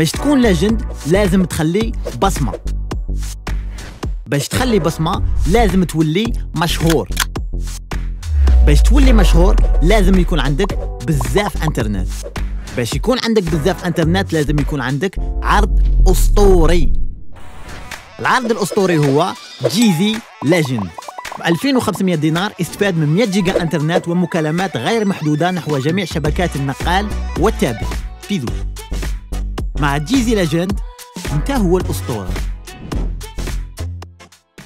باش تكون legend لازم تخلي بصمة. باش تخلي بصمة لازم تولي مشهور. باش تولي مشهور لازم يكون عندك بزاف انترنت. باش يكون عندك بزاف انترنت لازم يكون عندك عرض أسطوري. العرض الأسطوري هو جيزي Legend ب 2500 دينار استفاد من 100 جيجا انترنت ومكالمات غير محدودة نحو جميع شبكات النقال والتابع. في ذو. مع جيزي Legend. انت هو الأسطورة.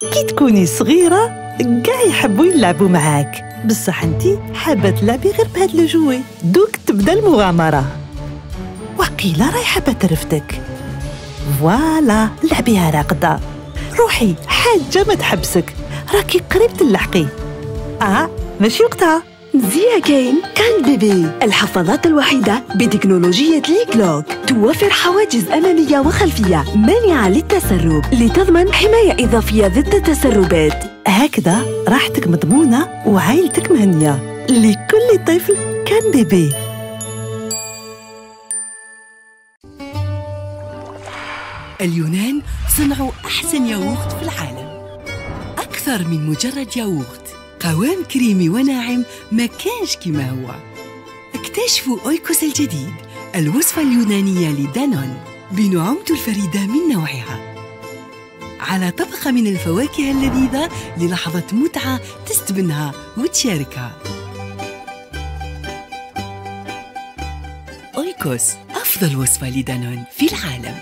كي تكوني صغيرة كاع يحبوا يلعبوا معاك. بصح انتي حابة تلعبي غير بهاد le jouet. دوك تبدأ المغامرة. وقيلة راهي حابة ترفتك. voilà لعبيها راقدة. روحي حاجة ما تحبسك. راكي قريب تلحقي. آه ماشي وقتها. زيا كاين كان بيبي. الحفاضات الوحيدة بتكنولوجية ليك لوك توفر حواجز أمامية وخلفية مانعة للتسرب لتضمن حماية إضافية ضد التسربات. هكذا راحتك مضمونة وعائلتك مهنية. لكل طفل كان بيبي. اليونان صنعوا أحسن ياغورت في العالم. أكثر من مجرد ياغورت. قوام كريمي وناعم ما كانش كما هو. اكتشفوا أويكوس الجديد الوصفة اليونانية لدانون بنعومته الفريدة من نوعها. على طبقة من الفواكه اللذيذة للحظة متعة تستبنها وتشاركها. أويكوس أفضل وصفة لدانون في العالم.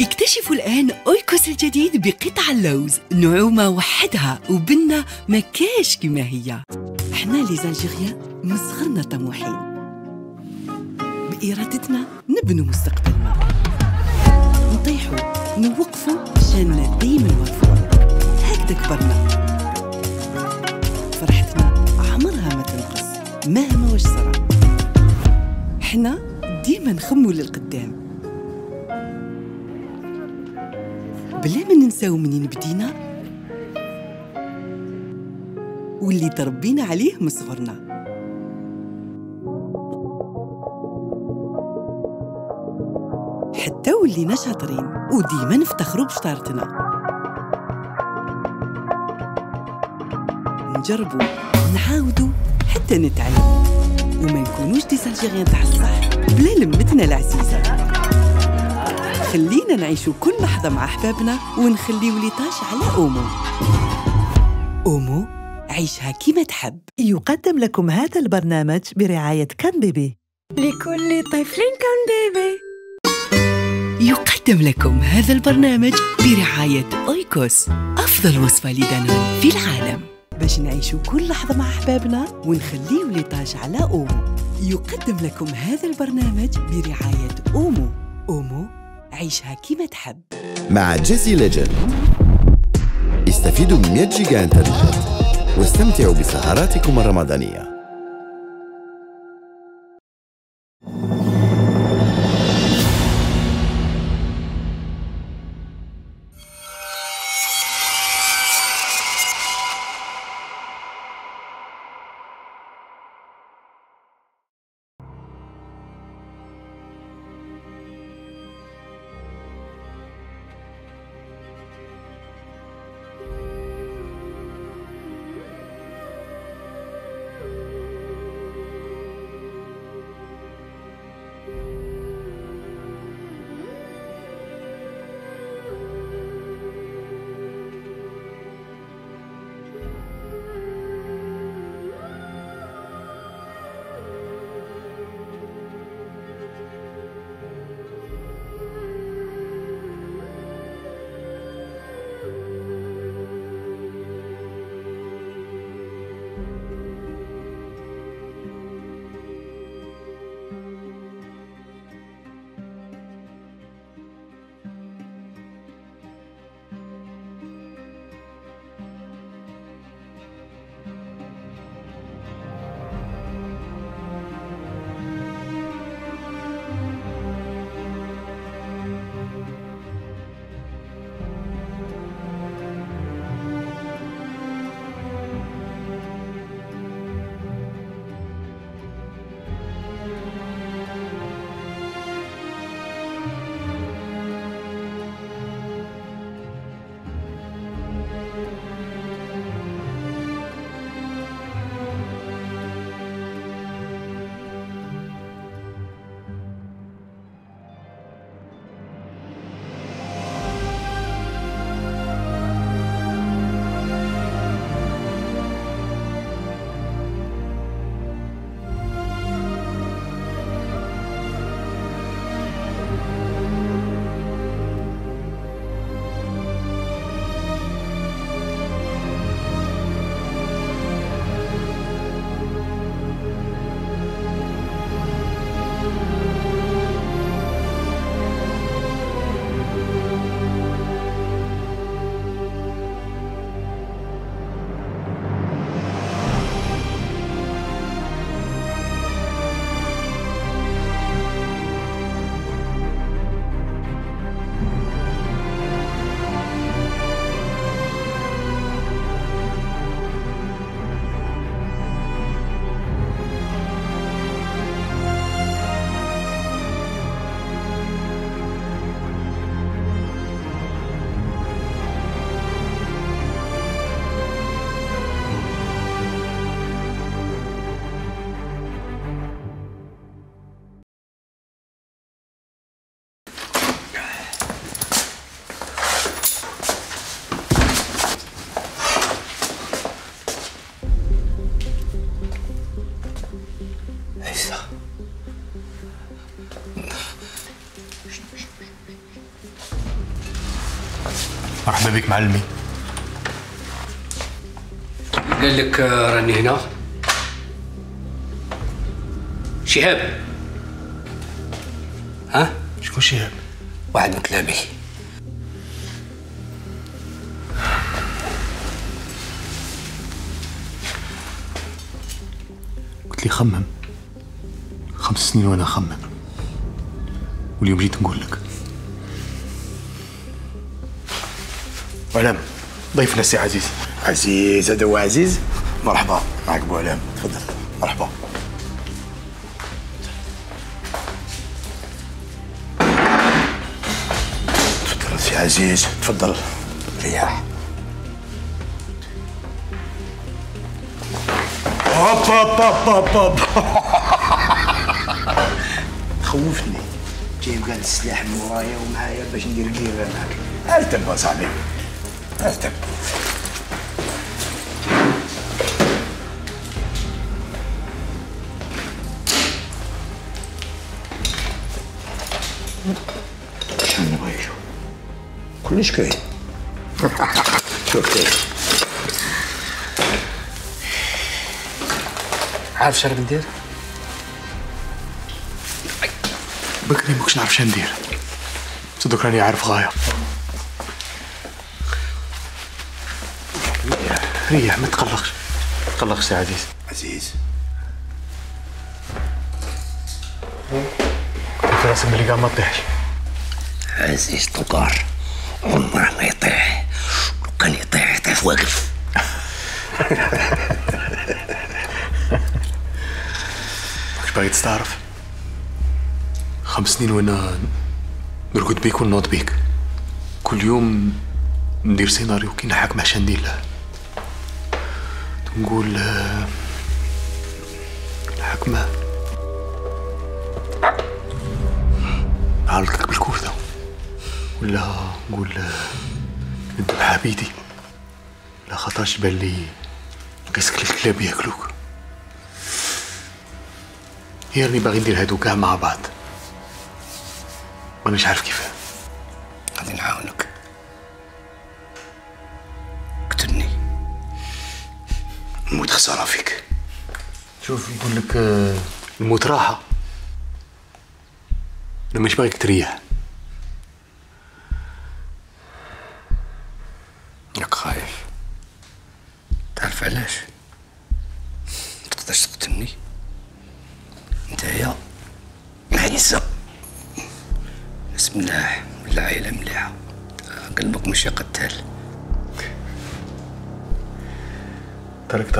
اكتشفوا الآن أويكوس الجديد بقطع اللوز نعومة وحدها وبنة ما كاش كما هي إحنا لي زالجيريان من صغرنا طموحين. بإرادتنا نبنوا مستقبلنا. نطيحوا نوقفوا عشان دايما مرفوع هكذا كبرنا. فرحتنا عمرها ما تنقص مهما واش صرا إحنا ديما نخموا للقدام. بلا ما ننساو منين بدينا واللي تربينا عليه من صغرنا. حتى ولينا شاطرين وديما نفتخروا بشطارتنا. نجربوا نعاودوا حتى نتعلم. وما نكونوش دي سالجيريان تاع الصح بلا لمتنا العزيزة. خلينا نعيشوا كل لحظة مع أحبابنا ونخليو ليطاج على أومو. أومو عيشها كيما تحب. يقدم لكم هذا البرنامج برعاية كان بيبي. لكل طفل كان بيبي. يقدم لكم هذا البرنامج برعاية أويكوس أفضل وصفة لدانون في العالم. باش نعيشوا كل لحظة مع أحبابنا ونخليو les taches على أومو. يقدم لكم هذا البرنامج برعاية أومو. أومو عيشها كيما تحب. مع جيزي Legend. استفيدوا من 100 جيجا انترنت واستمتعوا بسهراتكم الرمضانية. مرحبا بك معلمي. قال لك راني هنا؟ شهاب. ها؟ شكون شهاب؟ واحد من كلامي قلت لي خمم. خمس سنين وأنا اخمم واليوم جيت نقول لك. علام ضيفنا سي عزيز. عزيز هذا هو عزيز. مرحبا. معك بو علام تفضل. مرحبا. تفضل سي عزيز. تفضل. رياح. هوب هوب هوب هوب خوفني. جايب كاع السلاح من ورايا ومعايا باش ندير كيفه معاك ارتب صاحبي أرتب. شنو نبغي نشوف كلش كاين شوف كيف عارف شنو ندير بكري ماكش نعرف شندير ندير صدق راني عارف غاية. ريح ما تقلقش. ما تقلقش سي عزيز. عزيز. في راسك ملي قاع ما طيحش. عزيز طقار عمره ما يطيح. لو كان يطيح يطيح واقف ماكش باغي تستعرف؟ خمس سنين وأنا نرقد بيك ونوض بيك. كل يوم ندير سيناريو كي نحاك مع شنديل نقول آه، الحكمة. عرضتك بالكوردة ولا نقول آه، ندب حبيدي لا خاطرش بان لي نقيسك الكلاب ياكلوك. هي راني باغي ندير هادو كاع مع بعض. مانيش عارف كيفاه غادي نعاونك. نموت خسارة فيك. شوف يقول لك آه، الموت راحة. أنا مش باغيك تريح.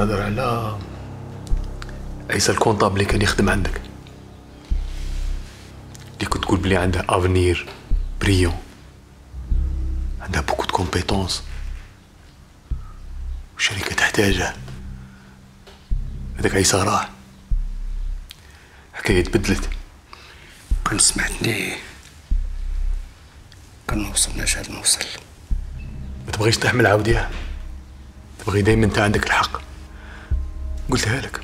تهضر على عيسى ال comptable اللي كان يخدم عندك؟ اللي كنت تقول بلي عنده avenir brillant عندها beaucoup de compétences والشركة تحتاجه هذاك عيسى راح حكاية تبدلت كان سمعتني كان وصلناش هاد نوصل ما تبغيش تحمل عاوديها تبغي دايما أنت عندك الحق. قلتها لك.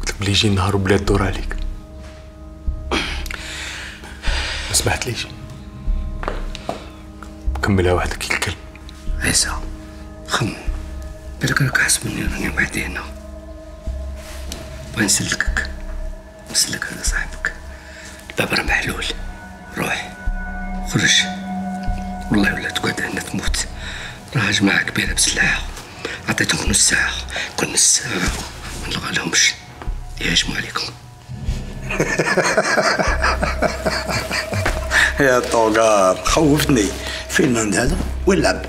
قلت لك بلي يجي النهار وبلا تدور عليك. ما سمحتليش كملها وحدك الكلب. عيسى خم. بالك راك حاسب مني راني وحدي هنا بغي نسلكك نسلك أنا صاحبك. الباب راه محلول. روح. خرج. والله ولا تقعد هنا تموت. راه جماعة كبيرة بسلاح. عطيتهم نص ساعة كل نص ساعة. ما نلقى لهمش. يهجموا عليكم. يا طوغار خوفتني. فين عند هذا؟ وين لعب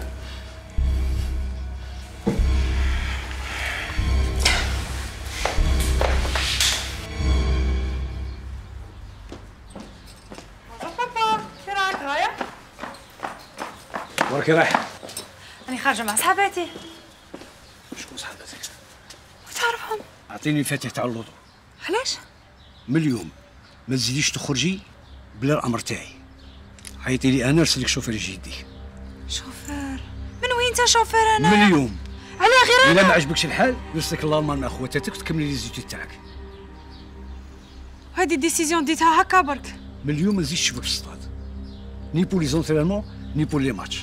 رايك رايح؟ راني خارجة مع صحاباتي. شكون صاحبتك تعرفهم؟ أعطيني الفاتح تاع l'auto علاش؟ من اليوم ما تزيديش تخرجي بلا الأمر تاعي. عيطي لي أنا نرسلك شوفير يجي يديك. شوفير؟ من وين انت شوفير أنا؟ من اليوم علاه غير إلا أنا ما عجبكش الحال نرسلك الالمان مع خواتاتك تكملي les études تاعك. هادي ال décision ديتها هكا برك. من اليوم ما تزيدش تشوفك في ال stade. ni pour les entraînements ni pour les matchs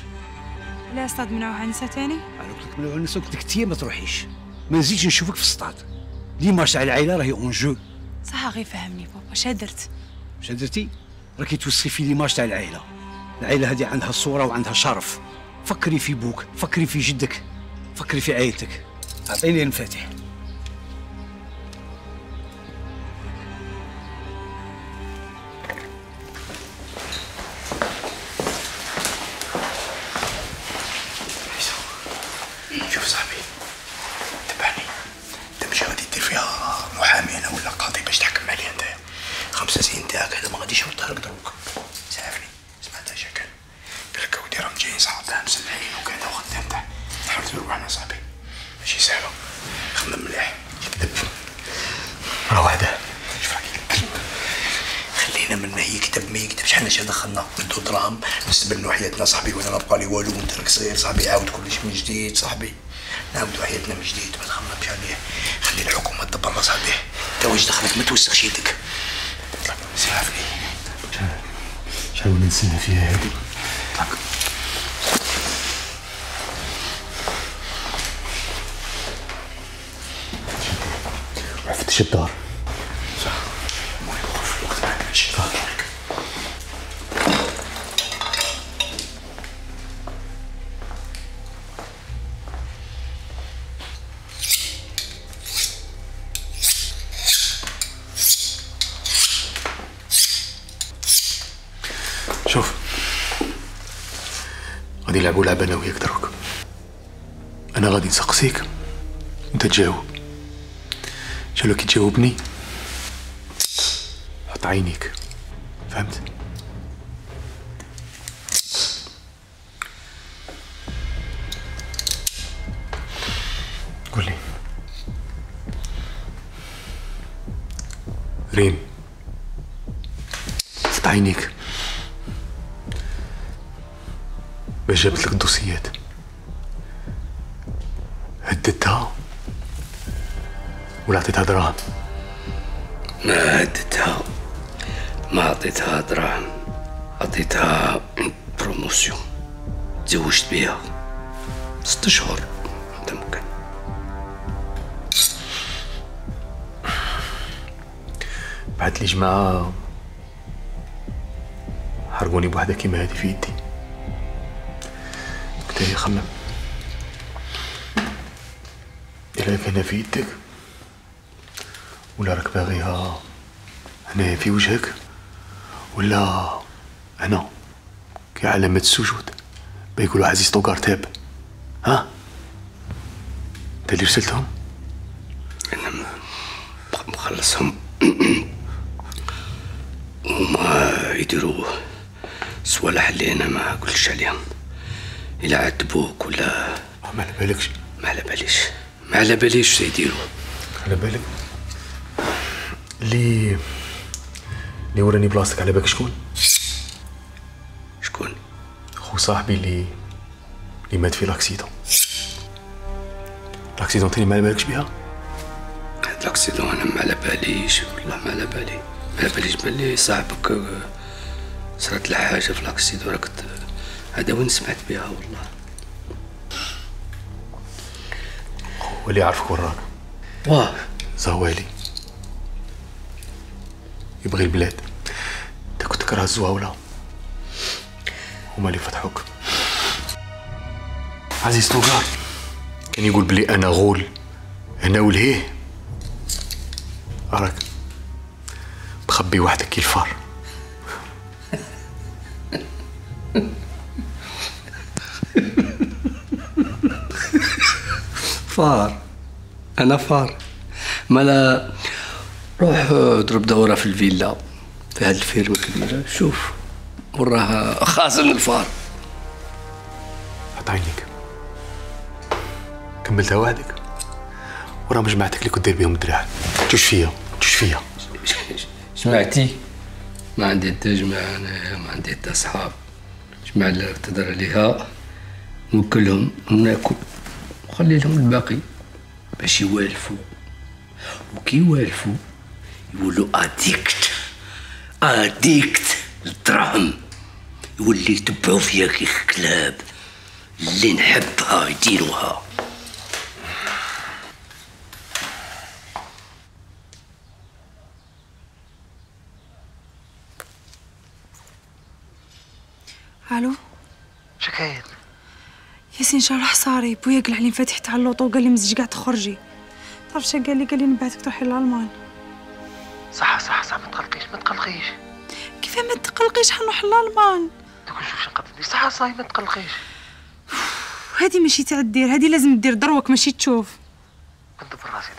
لا أستاذ منعوها عنسة تاني أنا قلت لك من نسى قلت لك ما تروحيش. ما نزيدش نشوفك في السطاد. ديما تاع العائله راهي en jeu صح غير فهمني بابا شا درت؟ اش درتي؟ راكي توسخي في l'image تاع العائله العائله هذه عندها صورة وعندها شرف. فكري في بوك فكري في جدك فكري في عائلتك أعطيني المفاتيح. خلينا من هي كتب ما يكتبش حنا اش دخلنا ندو دراهم نستبنوا حياتنا صاحبي وأنا ما بقى لي والو وأنت راك صغير صاحبي عاود كلش من جديد صاحبي. نعاودوا حياتنا من جديد ما نخممش عليه. خلي الحكومة تدبر صاحبي. انت واش دخلك؟ ما توسخش يدك. سيعرفني شحال من سنة فيها هذه عرفتش الدار شوف غادي نلعبوا لعبة أنا وياك دروك أنا غادي نسقسيك. وأنت تجاوب. شالو كي تجاوبني حط عينيك. فهمت؟ قول لي ريم حط عينيك. جابت لك الدوسيات هددتها؟ ولا عطيتها دراهم؟ ما هدتها ما عطيتها دراهم. عطيتها بروموسيون تزوجت بها ست شهور. تمكن بعت لي جماعة حرقوني بوحدة كيما هادي في يدي. لي خمم إلا كان في يدك ولا راك باغيها هنا في وجهك. ولا هنا كعلامة السجود بيقولوا عزيز طوقار تاب. ها؟ انت اللي رسلتهم؟ أنا مخلصهم. وما يديروا صوالح اللي أنا ما قلتش عليهم. الا عاتبوك ولا ما على بالكش ما على باليش ما على باليش سيديروا على بالك؟ اللي اللي وراني بلاصتك على بالك؟ شكون؟ شكون؟ خو صاحبي اللي اللي مات في لاكسيدون لاكسيدون تاني ما على بالكش بها هاد لاكسيدون أنا ما على باليش والله ما على بالي ما على باليش بلي صاحبك آه، صارت له حاجة في لاكسيدون راك هذا وين سمعت بها والله؟ واللي يعرفك وراك. واه. زوالي. يبغي البلاد. انت كنت تكره الزواولة هما اللي فتحوك. عزيز توقار كان يقول بلي أنا غول هنا ولهيه. راك مخبي وحدك كي الفار. فار. أنا فار. مالا روح آه، ضرب دورة في الفيلا في هاد الفيرما كبيرة شوف وراها خازن الفار. حط عينيك كملتها وحدك؟ ورا مجمعتك اللي كنت داير بيهم الدراع. تشوش فيا تشوش فيا. سمعتي ما عندي حتى جماعة أنا ما عندي حتى صحاب جماعة اللي تهدر عليها. نوكلهم وناكل وخلي لهم الباقي. باش يوالفوا. وكي يوالفوا يقولوا اديكت اديكت الدراهم يولي يتبعوا فيا كي كلاب اللي نحبها يديروها ألو شكاين ياسين شرح صاري بويا قلع لي فتحت على اللوطو وقال لي مزج قاع تخرجي. تعرف شا قال لي؟ قال لي نبعثك تروحي لألمان. صح صح صح ما تقلقيش ما تقلقيش. كيف ما تقلقيش؟ حنروح لألمان. دوك نشوف شنو نقدر ندير صح صاي ما تقلقيش. هادي ماشي تاع دير هادي لازم دير دروك ماشي تشوف. كنت براسي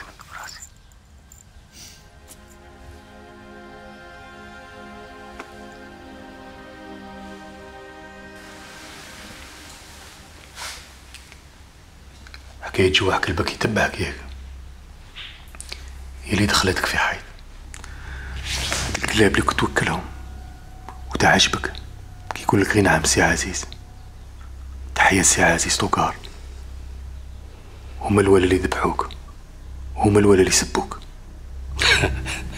حكاية جواح كلبك يتبعك ياك. هي اللي دخلتك في حيط هاد الكلاب اللي كنت توكلهم وتعجبك كي يقول لك غير نعم سي عزيز. تحية سي عزيز توكار. هما الولا اللي ذبحوك. هما الولا اللي سبوك.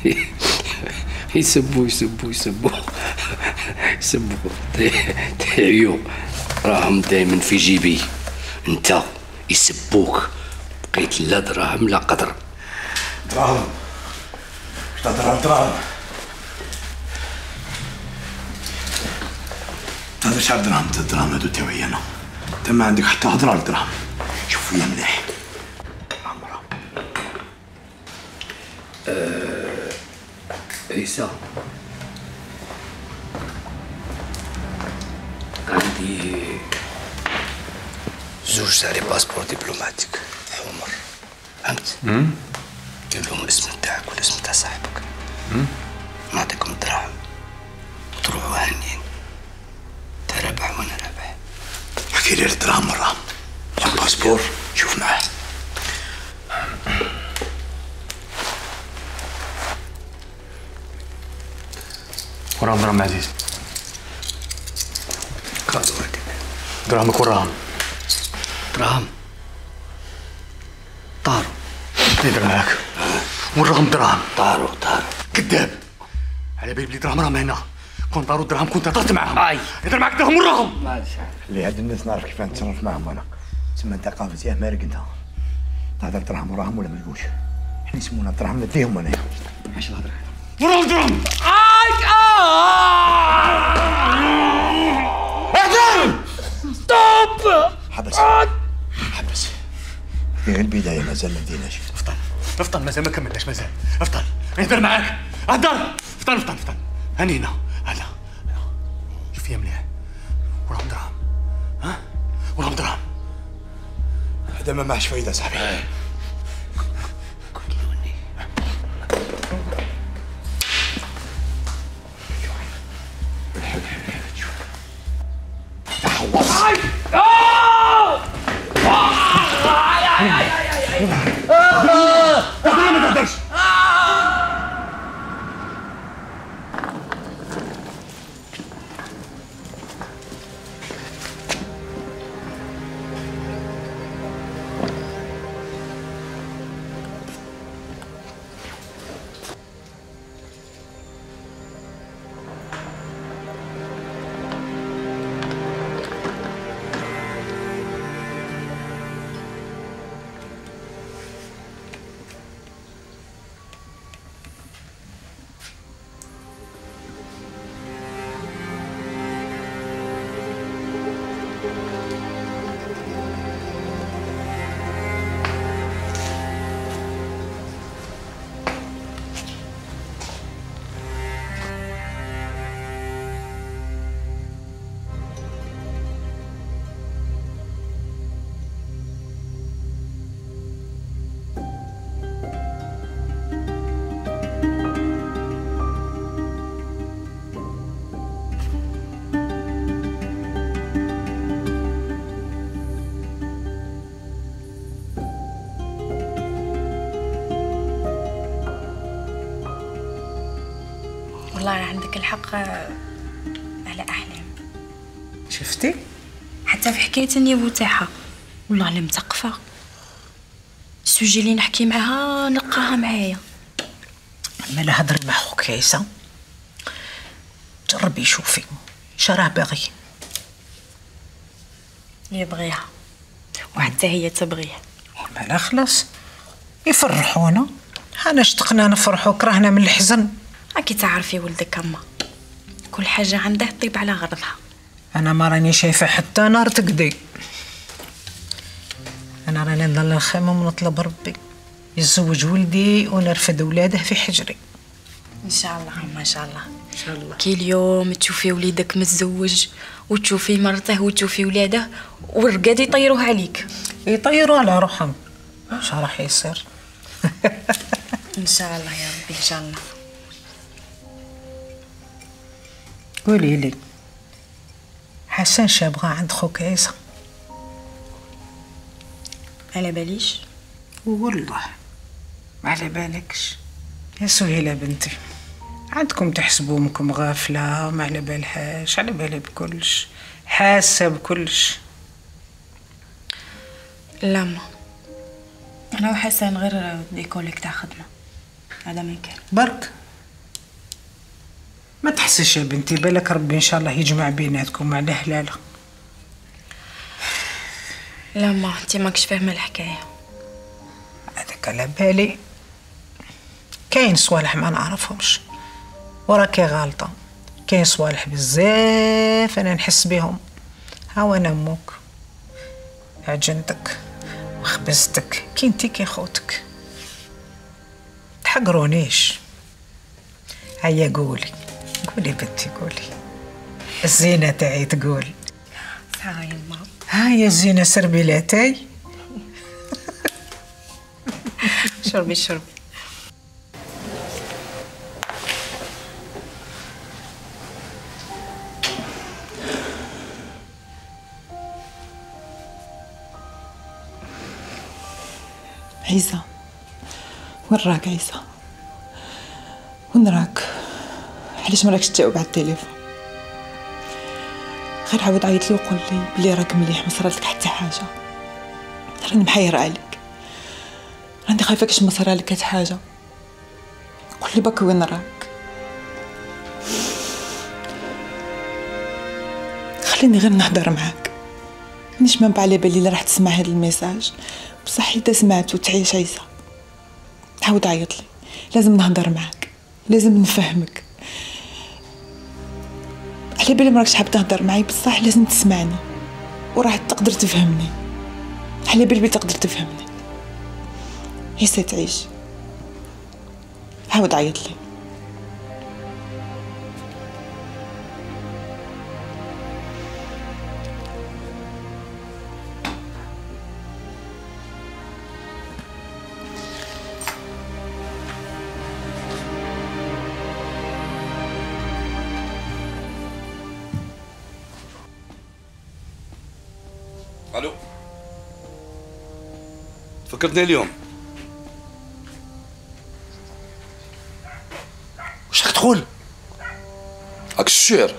يسبوا يسبوا يسبوا يسبوا عيوب راهم دايما في جيبي. انت. يسبوك. بقيت لا دراهم لا قدر. دراهم. دراهم؟ دراهم. هذا شعب دراهم؟ الدراهم هادو تاوي أنا. أنت ما عندك حتى هضرة على الدراهم. شوف فيا مليح. عيسى. عندي زوج les passeports diplomatiques. حمر. فهمت؟ كان لهم الاسم تاعك والاسم تاع صاحبك. نعطيكم الدراهم وتروحوا هانيين. انت رابح وأنا رابح حكي لي الدراهم مرة. ال passeport شوف معاه. وراهم دراهم عزيز. خذوا هذيك دراهمك وراهم. دراهم طاروا ندير معاك وراهم دراهم طاروا طاروا كذاب. على بالي بلي دراهم راهم هنا. كون طاروا الدراهم كنت هضرت معاهم. أي. ندير معاك دراهم وراهم اللي هاد الناس نعرف كيف نتصرف معاهم أنا تسمى أنت قافز يا مارق أنت. تهضر دراهم وراهم ولا ما تقولش إحنا يسمونا الدراهم نديهم أنا إيش الهضره وراهم دراهم ستوب! حبس. حبس غير البدايه مازال ما بديناش افطر افطر مازال ما كملناش مازال. افطر نهدر معاك. أهدر. افطر افطر افطر هنينا هلا. شوف فيا مليح وراهم دراهم ها؟ وراهم دراهم هذا ما معش فايدة صاحبي. آه، على أحلام. شفتي؟ حتى في حكاية النيفو تاعها والله الا مثقفه السوجي اللي نحكي معاها نقاها معايا. مالا هضري مع خوك عيسى. جربي شوفي شراه باغي. يبغيها. وحتى هي تبغيه. مالا خلاص. يفرحونا. أنا اشتقنا نفرحوا كرهنا من الحزن. راكي تعرفي ولدك أما. كل حاجة عنده طيب على غرضها. أنا ما راني شايفة حتى نار تقدي أنا راني نضل نخمم ونطلب ربي يزوج ولدي ونرفد ولاده في حجري. إن شاء الله اما إن شاء الله. إن شاء الله. كي اليوم تشوفي وليدك متزوج وتشوفي مرته وتشوفي ولاده والرقاد يطيروه عليك. يطيروا على روحهم. اش راح يصير؟ إن شاء الله يا ربي إن شاء الله. قولي لي. حسن شابغة عند خوك عيسى. على باليش؟ والله ما على بالكش. يا سهيلة بنتي عندكم تحسبوا امكم غافلة ما على بالهاش على بالي بكلش حاسة بكلش. لا ما. أنا وحسن غير ديكوليك تاع خدمة. هذا ما كان برك؟ ما تحسش يا بنتي بالك ربي إن شاء الله يجمع بيناتكم. مع الهلالة لا. ما انت ماكش فاهمة الحكاية. هذاك على بالي. كاين صوالح ما نعرفهمش. وراكي غالطة. كاين صوالح بزاف أنا نحس بهم. هاو أنا أمك. عجنتك وخبزتك. كي انتي كي خوتك. تحقرونيش. هيا قولي. قولي بنتي قولي. الزينة تاعي تقول. هاي ما. هاي الزينة سربيلاتي شربي شربي. عيسى وين راك عيسى؟ وين راك؟ علاش ما راكش تجاوب على التليفون؟ غير عاود عيط لي وقول لي بلي راك مليح ما صرالك حتى حاجة. راني محيره عليك. راني خايفه كاش ما صرالك حتى حاجة. قول لي باك وين راك؟ خليني غير نهضر معاك. مانيش ما على بالي راح تسمع هذا ال message. بصح إذا سمعت تعيش عيسى. عاود عيط لي. لازم نهضر معاك. لازم نفهمك. على بالي ما راكش حاب تهضر معايا بصح لازم تسمعني. وراح تقدر تفهمني. على بالي تقدر تفهمني. عيسى تعيش عاود عيط لي. فكرتني اليوم. واش راك تقول؟ راك الشعر.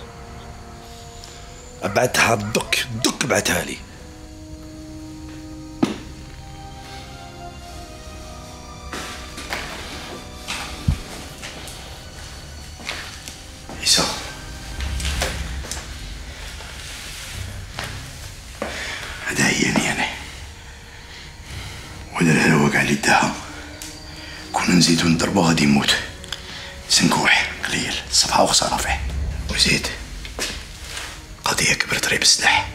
بعتها دك دك بعتها لي. نزيدو نضربو غادي يموت سنكوح قليل صفحة وخسارة فيه وزيد قضية كبرت ريب السلاح.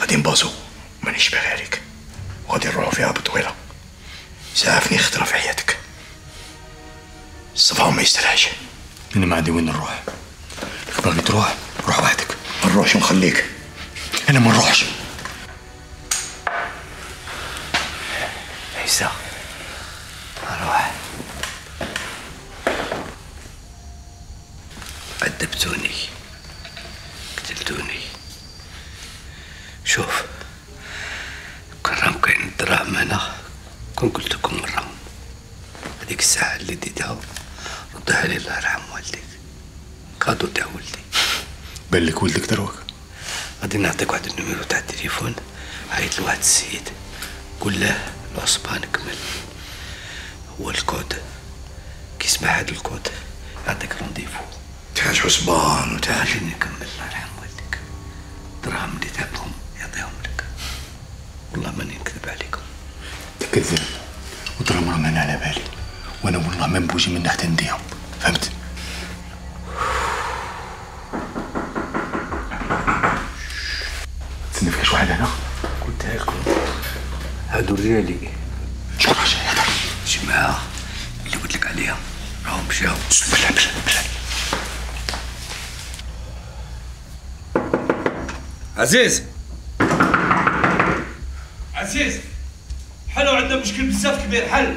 غادي نبازو مانيش باغي عليك. وغادي نروحو فيها بطويلة. سعفني خطرة في حياتك. الصفا ما يستاهلش أنا ما عندي وين نروح. باغي تروح روح وحدك. ما نروحش ونخليك أنا ما نروحش عيسى روح عذبتوني قتلتوني شوف كان راهم كاين الدراهم هنا كون قلت لكم مرة هذيك الساعة اللي ديتها ردها لي الله يرحم والديك كادو تاع ولدي بان لك ولدك دروك غادي نعطيك واحد النميرو تاع التليفون عيط لواحد السيد. قول له العصبان كمل هو الكود. كي يسمع هاد الكود يعطيك rendez-vous تاج عصبان وتاج خليني نكمل. الله يرحم والديك. الدراهم اللي تعبهم والله ماني نكذب عليكم. تكذب. وضرب رمان على بالي. وأنا والله ما نبوجي من حتى نديهم. فهمت؟ واحد هنا قلت لكم هادو ريالي شكون راجل هذا جماعة اللي قلت لك عليهم راهم مشاو بلا بلا بلا عزيز. عزيز حلو عندنا مشكل بزاف كبير. حل.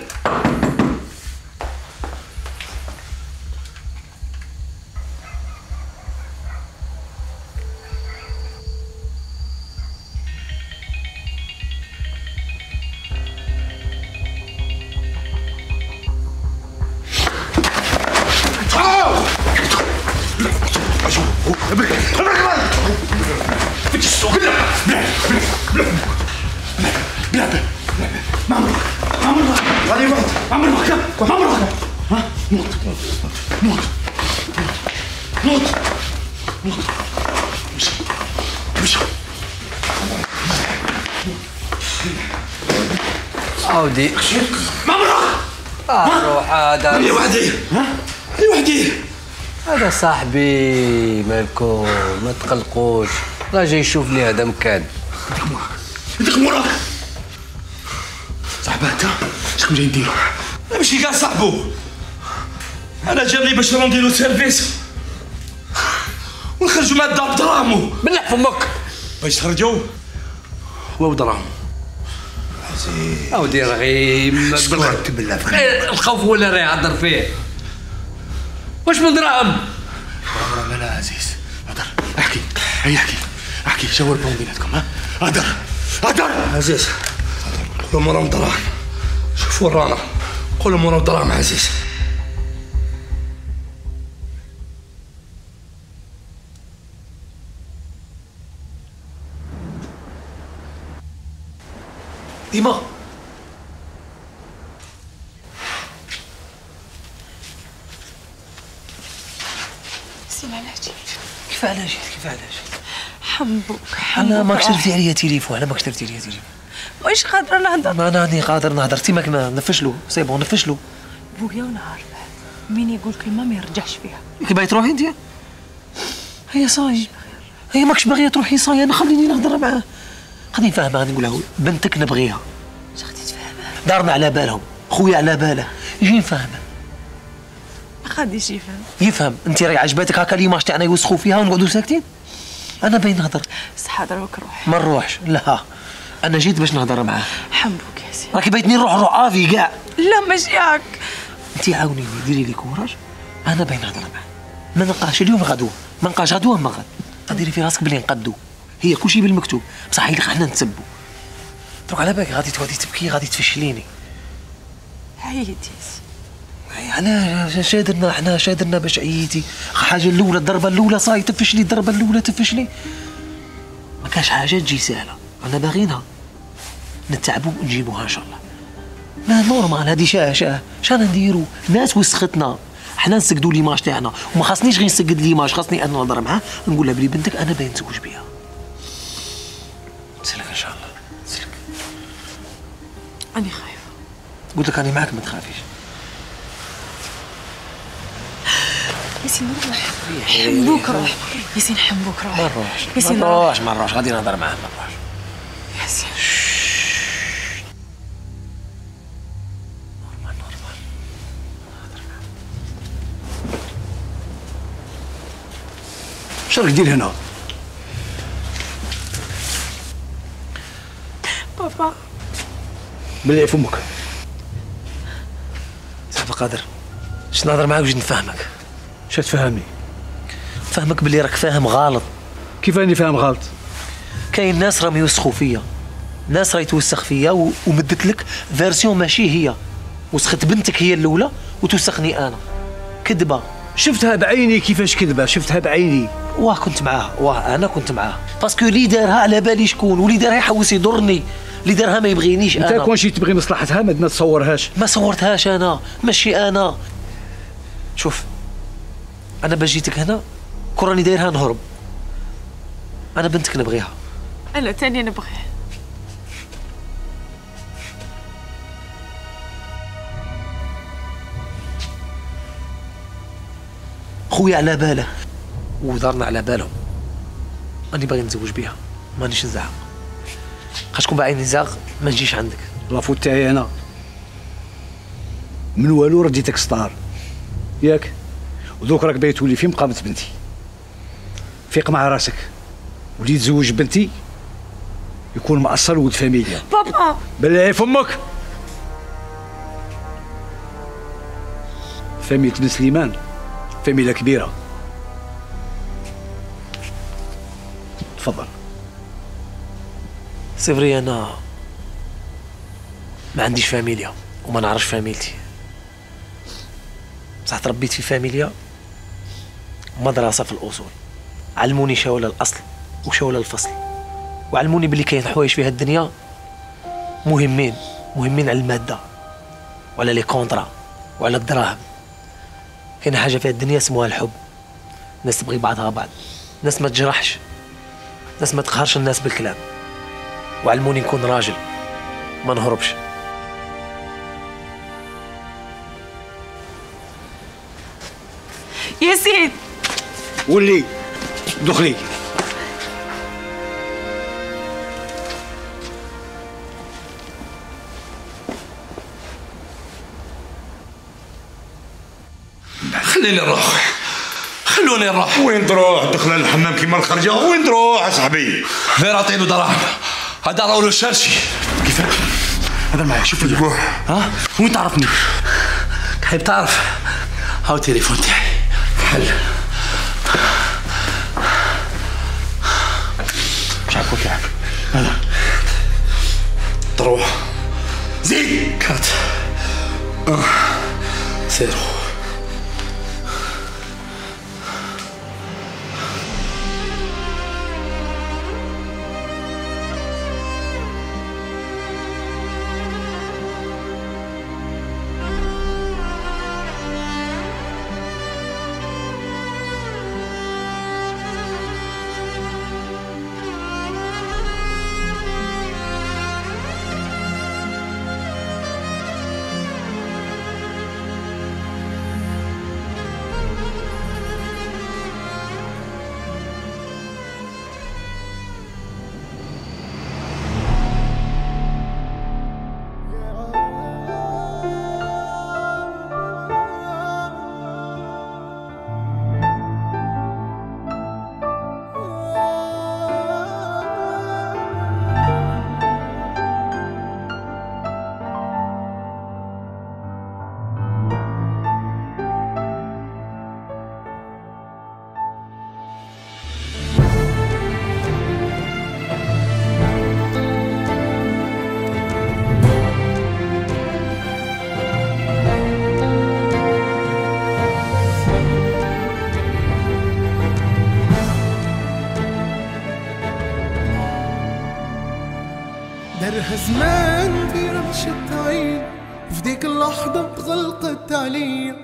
عودي آه روح هذا. هي وحدي؟ هي وحدي؟ هذا صاحبي مالكم ما تقلقوش. راه جاي يشوف لي هذا مكان. شكون جاي نديرو ماشي كاع صاحبو أنا جابني باش نديرو سيرفيس ونخرجوا مع الدار بدراهمو بلع فمك باش تخرجوا هو بدراهم اودي رغيم سكت بالله الخوف هو اللي راه يهضر فيه واش من دراهم. راه لا عزيز هدر احكي هيا احكي احكي شاور بون بيناتكم ها؟ هدر هدر عزيز قولوا موراهم دراهم شوفوا رانا قولوا موراهم دراهم عزيز. ديما. علاش جيت كيف علاش؟ جيت كيف علاش؟ حمبوك أنا ما حمبوك كثرتي عليا تليفون أنا ما كثرتي عليا تليفون واش قادره نهضر ما أنا راني قادر نهضر تيما كما نفشلو c'est bon نفشلو. بويا ونهار. بعد مين يقول كلمة ما يرجعش فيها؟ كي باغي تروحي أنت؟ هيا صاي. هيا ماكش باغيه تروحي صاي؟ أنا خليني نهضر معاه. خليني نفهمها غادي نقول له بنتك نبغيها. شختي تفهمها دارنا على بالهم. خويا على باله. يجي نفهمه ما غاديش يفهم. يفهم. أنت راهي عجباتك هكا l'image تاعنا يوسخوا فيها ونقعدوا ساكتين؟ أنا باين نهضر. صح دروك روح. ما نروحش. لا. أنا جيت باش نهضر معاه. حمبوك يا سين راكي بغيتني نروح نروح آفي كاع. لا ماشي هاك أنت عاونيني ديري لي courage أنا باين نهضر معاه. ما نلقاش اليوم غدوه ما نلقاش غدوه ما غد ديري في راسك بلي نقدو. هي كلشي بالمكتوب. بصح هي حنا نتسبوا دروك على بالك غادي غادي تبكي غادي تفشليني. عييت يا سين على شادرنا حنا شادرنا باش عييتي. حاجة الأولى الضربة الأولى صاي تفشلي الضربة الأولى تفشلي. ما كاش حاجة تجي سهلة. أنا باغينها. نتعبوا ونجيبوها إن شاء الله. ما normal هذه شاه شاه شانا نديرو. ناس وسختنا. حنا نسقدوا l'image تاعنا. وما خاصنيش غير نسقد l'image خاصني أنا نهضر معاه. نقول لها بلي بنتك أنا باين نتزوج بها نسلك إن شاء الله. نسلك. راني خايفة. قلت لك راني معاك ما تخافيش. ياسين روح حمبوك روح. ياسين حمبوك روح. ما نروحش ما نروحش. غادي نهضر معاه ما نروحش. شو راك دير هنا؟ بابا. بلي فمك صاحبي قادر باش نهضر معاك وجيت نفهمك شو تفهمني؟ نفهمك بلي راك فاهم غلط كيف راني فاهم غلط؟ كاين ناس راهم يوسخوا فيا. ناس راهي توسخ فيا و... ومدت لك version ماشي هي. وسخت بنتك هي الأولى وتوسخني أنا. كذبه شفتها بعيني كيفاش كذبة؟ شفتها بعيني. واه كنت معاه. واه أنا كنت معاه. باسكو اللي دارها على بالي شكون؟ واللي دارها يحوس يضرني. اللي دارها ما يبغينيش أنت أنا. كون شي تبغي مصلحتها ما تصورهاش. ما صورتهاش أنا. ماشي أنا. شوف أنا باش جيتك هنا كون راني دايرها نهرب. أنا بنتك نبغيها. أنا تاني نبغيه خويا على باله. ودارنا على بالهم. راني باغي نتزوج بها مانيش نزعق. خاش تكون باعي نزاغ ما نجيش عندك. la faute تاعي أنا. من والو رديتك star. ياك. ودوك راك باغي تولي في مقامة بنتي. فيق مع راسك. ولي تزوج بنتي. يكون مأصل ولد فاميليا. بابا! بلعي فمك! فاميليا بن سليمان. فاميليا كبيرة. تفضل. c'est vrai أنا ما عنديش فاميليا وما نعرفش فاميلتي. بصح تربيت في فاميليا مدرسة في الأصول. علموني شاول الأصل وشاول الفصل. وعلموني بلي كاين حوايج في هالدنيا مهمين مهمين على المادة وعلى لي كونترا وعلى الدراهم. كاين حاجة في الدنيا اسمها الحب. ناس تبغي بعضها بعض. ناس ما تجرحش. ناس ما تقهرش الناس بالكلام. وعلموني نكون راجل. ما نهربش. ياسين ولي دخلي. خليني نروح. خلوني نروح. وين تروح؟ دخل الحمام كيما الخرجة. وين تروح أصاحبي؟ غير عطينو دراهم هذا راهو الشرشي كيفاش هذا معايا. شوف لي. ها؟ وين تعرفني؟ حيب تعرف. هاو التليفون تاعي. حل. مش عارف كيف هذا. تروح. زيد كات. آه. سيرو درها زمان في رمشة عين في ديك اللحظة بغلقت عليا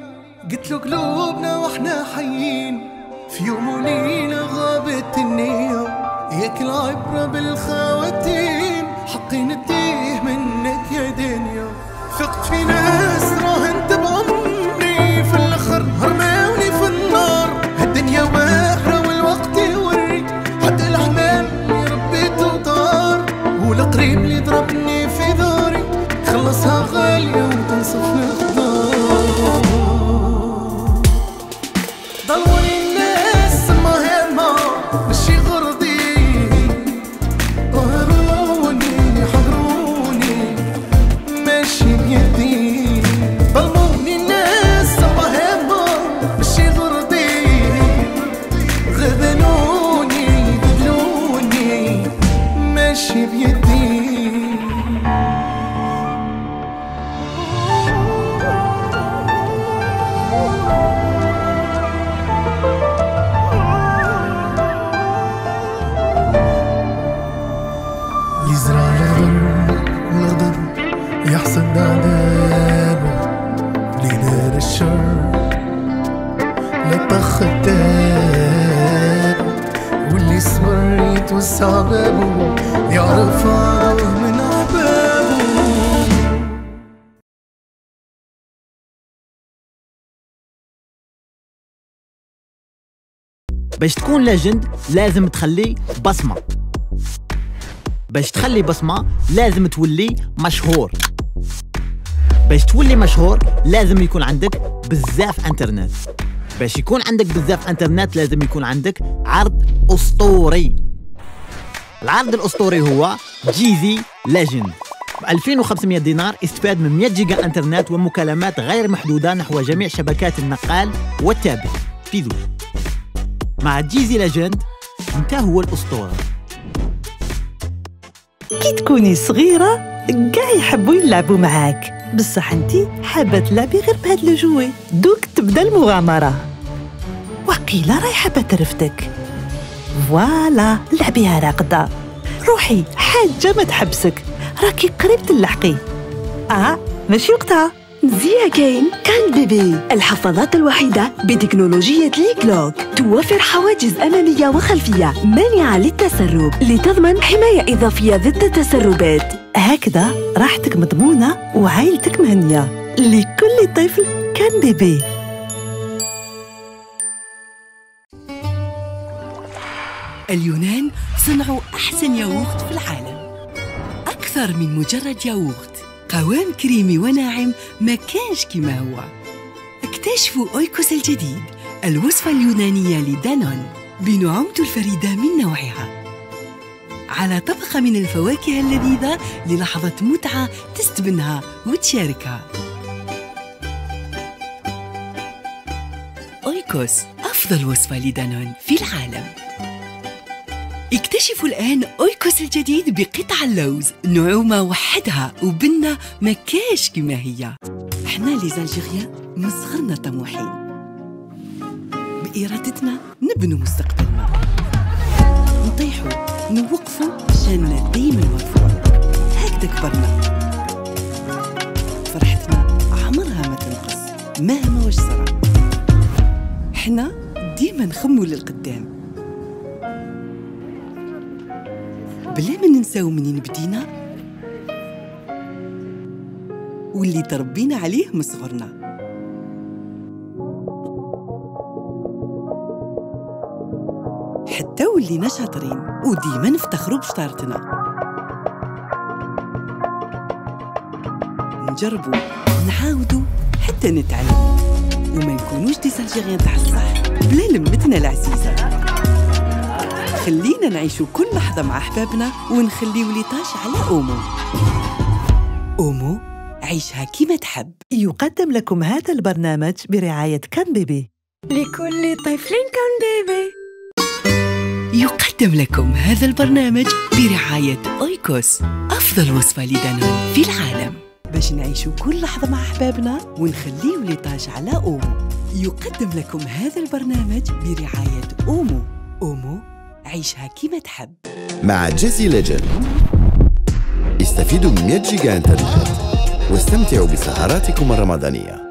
قلت له قلوبنا وإحنا حيين في يوم وليلة غابت النية ياك العبرة بالخواتيم حقي نديه منك يا دنيا. ثقت في اللي دار الشر لطخ الداب واللي يعرف من باش تكون ليجند لازم تخلي بصمة. باش تخلي بصمة لازم تولي مشهور. باش تولي مشهور لازم يكون عندك بزاف انترنت. باش يكون عندك بزاف انترنت لازم يكون عندك عرض أسطوري. العرض الأسطوري هو جيزي ليجند ب 2500 دينار استفاد من 100 جيجا انترنت ومكالمات غير محدودة نحو جميع شبكات النقال والتابع. في ذو مع جيزي ليجند انت هو الأسطورة. كي تكوني صغيرة كاع يحبوا يلعبوا معاك. بصح انتي حابة تلعبي غير بهاد le jouet. دوك تبدأ المغامرة. وقيلة راهي حابة ترفدك voilà لعبيها راقدة. روحي حاجة ما تحبسك. راكي قريب تلحقي. آه ماشي وقتها. زيا كاين كان بيبي. الحفاضات الوحيدة بتكنولوجيا leak lock توفر حواجز أمامية وخلفية مانعة للتسرب لتضمن حماية إضافية ضد التسربات. هكذا راحتك مضمونة وعائلتك مهنية. لكل طفل كان بيبي. اليونان صنعوا أحسن ياغورت في العالم. أكثر من مجرد ياغورت. قوام كريمي وناعم ما كانش كما هو. اكتشفوا أويكوس الجديد الوصفة اليونانية لدانون بنعومته الفريدة من نوعها. على طبقة من الفواكه اللذيذة للحظة متعة تستبنها وتشاركها. أويكوس أفضل وصفة لدانون في العالم. اكتشفوا الآن أويكوس الجديد بقطع اللوز نعومة وحدها وبنة ما كاش كما هي إحنا لي زالجيريان من صغرنا طموحين بإرادتنا نبنوا مستقبلنا. نطيحوا نوقفوا عشان دايما مرفوع هكذا كبرنا. فرحتنا عمرها ما تنقص مهما واش صرا إحنا ديما نخموا للقدام. بلا ما ننساو منين بدينا واللي تربينا عليه من صغرنا. حتى ولينا شاطرين وديما نفتخروا بشطارتنا. نجربوا نعاودوا حتى نتعلم. وما نكونوش دي سالجيريان تاع الصح بلا لمتنا العزيزة. خلينا نعيشوا كل لحظة مع أحبابنا ونخليو ليطاج على أومو. أومو عيشها كيما تحب. يقدم لكم هذا البرنامج برعاية كان بيبي. لكل طفل كان بيبي. يقدم لكم هذا البرنامج برعاية أويكوس أفضل وصفة لدانون في العالم. باش نعيشوا كل لحظة مع أحبابنا ونخليو les taches على أومو. يقدم لكم هذا البرنامج برعاية أومو. أومو عيشها كيما تحب. مع جيزي ليجن استفيدوا من 100 جيجا انترنت واستمتعوا بسهراتكم الرمضانية.